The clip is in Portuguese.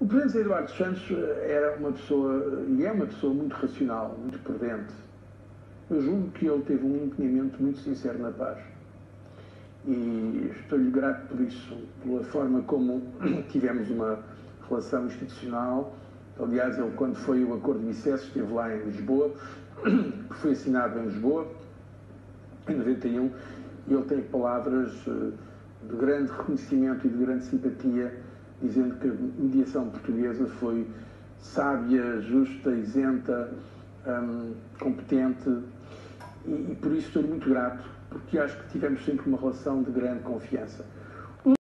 O presidente Eduardo Santos era uma pessoa, e é uma pessoa muito racional, muito prudente. Eu julgo que ele teve um empenhamento muito sincero na paz. E estou-lhe grato por isso, pela forma como tivemos uma relação institucional. Aliás, ele, quando foi o Acordo de Nicesso, esteve lá em Lisboa, que foi assinado em Lisboa, em 91, e ele tem palavras eh, de grande reconhecimento e de grande simpatia, dizendo que a mediação portuguesa foi sábia, justa, isenta, hum, competente, e, e por isso estou muito grato, porque acho que tivemos sempre uma relação de grande confiança.